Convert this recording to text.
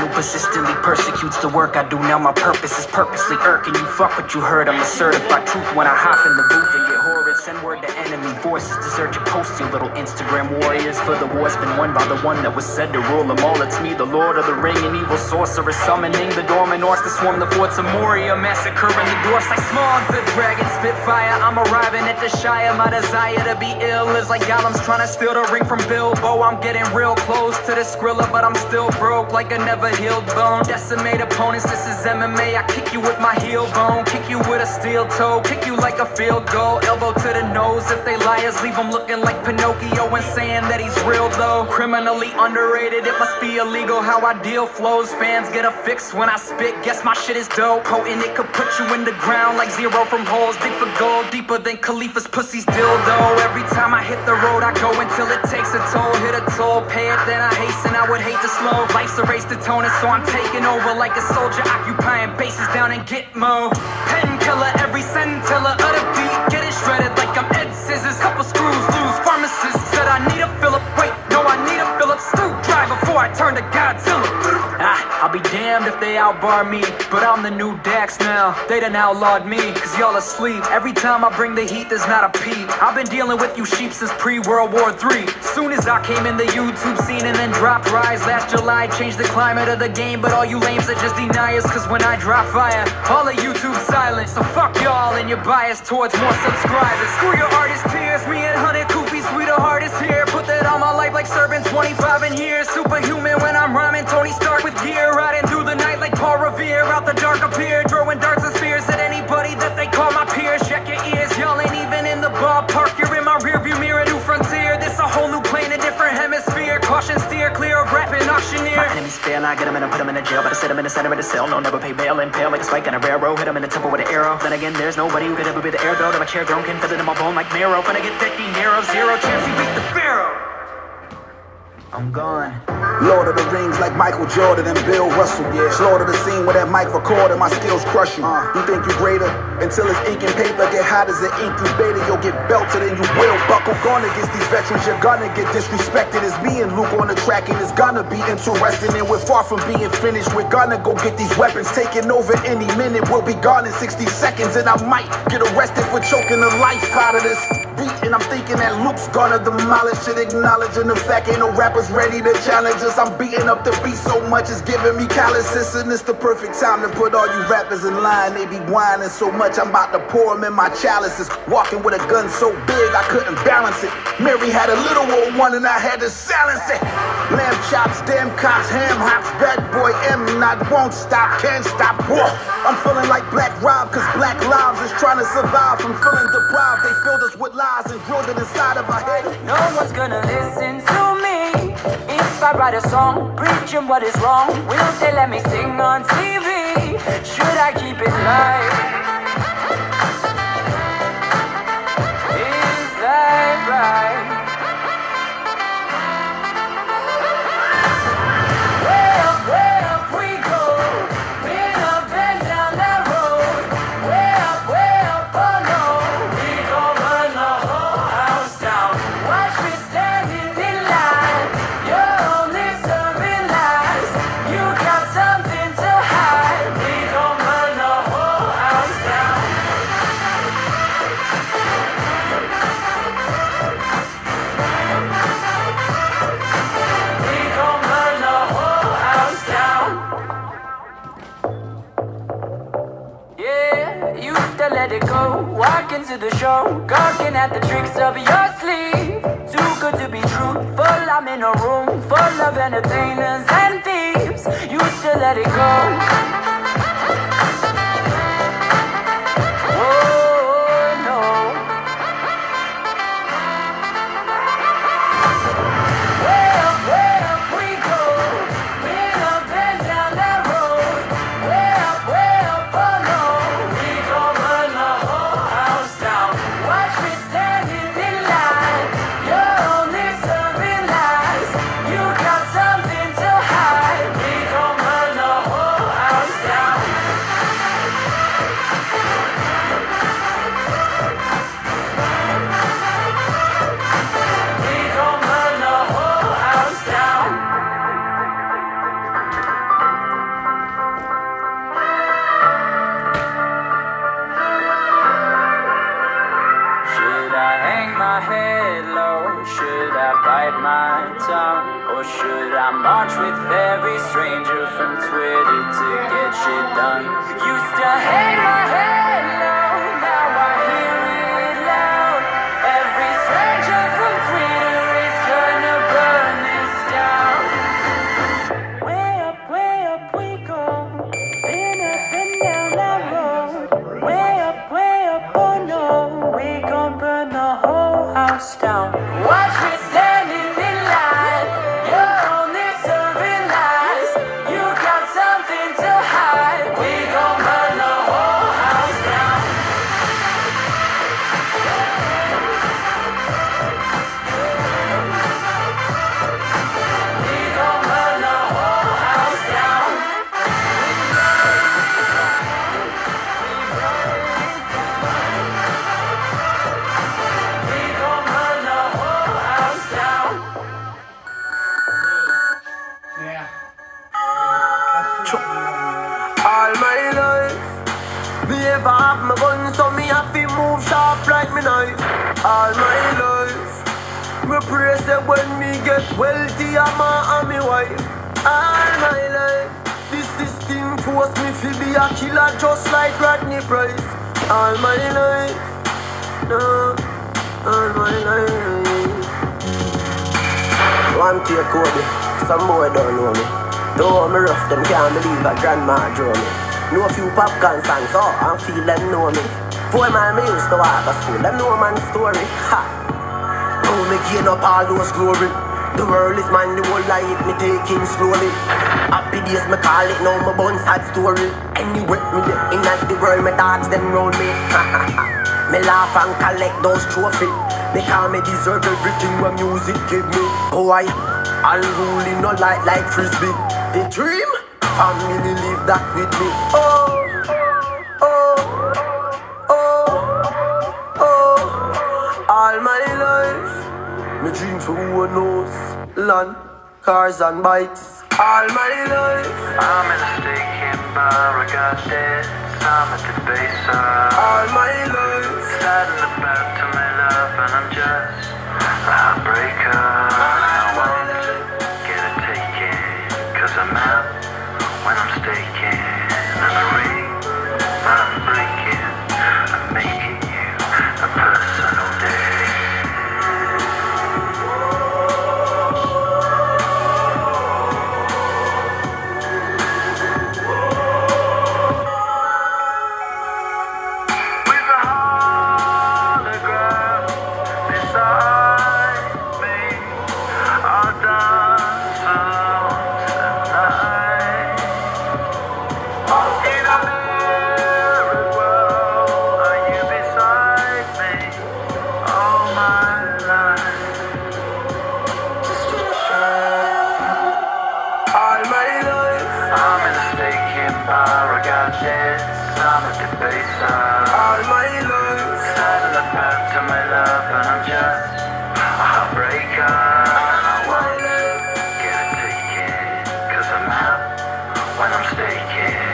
who persistently persecutes the work I do. Now my purpose is purposely irking you. Fuck what you heard, I'm a certified truth when I hop in the booth and get horrid. Send word to enemy voices, desert your post, you little Instagram warriors. For the war's been won by the one that was said to rule them all. It's me, the Lord of the Ring, an evil sorcerer, summoning the dormant orcs to swarm the forts of Moria, massacring the dwarfs like smog. The dragon spit fire, I'm arriving at the Shire. My desire to be ill is like Gollum's trying to steal the ring from Bilbo. I'm getting real close to the Skrilla, but I'm still broke like a never healed bone. Decimate opponents, this is MMA. I kick you with my heel bone, kick you with a steel toe, kick you like a field goal. Elbow to the If they liars, leave them looking like Pinocchio and saying that he's real though. Criminally underrated, it must be illegal how I deal flows. Fans get a fix when I spit. Guess my shit is dope. Potent, it could put you in the ground like zero from holes. Dig for gold, deeper than Khalifa's pussy's dildo. Every time I hit the road, I go until it takes a toll. Hit a toll, pay it, then I hasten. I would hate to slow. Life's a race to tone it, so I'm taking over like a soldier, occupying bases down in Gitmo. Painkiller, every scintilla of the beat, get it shredded like I'm Ed Scissors. Couple screws loose. Pharmacist said I need a Philip. Wait, no, I need a Phillips screwdriver before I turn to Godzilla. I'll be damned if they outbar me, but I'm the new Dax now. They done outlawed me, cause y'all asleep. Every time I bring the heat, there's not a peep. I've been dealing with you sheep since pre-World War III. Soon as I came in the YouTube scene and then dropped Rise last July, changed the climate of the game, but all you lames are just deniers, cause when I drop fire, all of YouTube silent. So fuck y'all and your bias towards more subscribers. Screw your artist tears, me and Honey Koofy, sweetheart is here. Life like serving 25 in here. Superhuman when I'm rhyming, Tony Stark with gear. Riding through the night like Paul Revere. Out the dark appear, throwing darts and spears at anybody that they call my peers. Check your ears, y'all ain't even in the ballpark. You're in my rearview mirror, new frontier. This a whole new plane, a different hemisphere. Caution steer clear of rapping auctioneer. My enemies fail, I get them and I put them in a jail. But I sit them in the center of the cell. No, never pay bail. Impale like a spike on a railroad. Hit them in the temple with an arrow. Then again, there's nobody who could ever be the air though. To my chair can fit in my bone like marrow. Finna get 50 narrow, zero chance he beat the. I'm gone. Lord of the Rings like Michael Jordan and Bill Russell. Yeah. Slaughter the scene with that mic recorder, my skills crush you. Uh. You think you greater until it's ink and paper get hot as an incubator. You'll get belted and you will buckle. Gone against these veterans, you're gonna get disrespected. It's me and Luke on the track and it's gonna be interesting. And we're far from being finished. We're gonna go get these weapons taken over any minute. We'll be gone in 60 seconds and I might get arrested for choking the life out of this beat. And I'm thinking that Luke's gonna demolish it, acknowledging the fact ain't no rappers ready to challenge us. I'm beating up the beat so much it's giving me calluses, and it's the perfect time to put all you rappers in line. They be whining so much, I'm about to pour them in my chalices. Walking with a gun so big I couldn't balance it. Mary had a little old one and I had to silence it. Lamb chops, damn cops, ham hops, bad boy M, not won't stop, can't stop. Whoa. I'm feeling like Black Rob, cause Black Lives is trying to survive from feeling deprived. They with lies inside of head. No one's gonna listen to me if I write a song preaching what is wrong. Will they let me sing on TV? Should I keep it live? Is that right? House down. Watch me me ever have my gun, so me have to move sharp like me knife. All my life, me pray say when me get wealthy, I'm a and me wife. All my life, this system force me to be a killer just like Rodney Price. All my life, no, all my life. One tier Kobe, some boy don't know me. Though me rough, them can't believe a grandma drew me. Know a few pop popcorn songs, oh, so I feel them know me. Four man me used to walk to school, them know man's story. Ha! Now me gain up all those glory. The world is mine, the whole life me taking slowly. Happy days me call it, now my bun sad story. Anyway, me there in the world, me dogs them round me. Ha ha ha. Me laugh and collect those trophies. Because me deserve everything what music give me. Boy, unruly no light like frisbee. The dream, family live that with me. Oh, oh, oh, oh. All my life, me dream for who knows. Land, cars and bikes. All my life, I'm in a stinking bar, I got this, I'm at the base all my life. Saddle about to my when I'm staking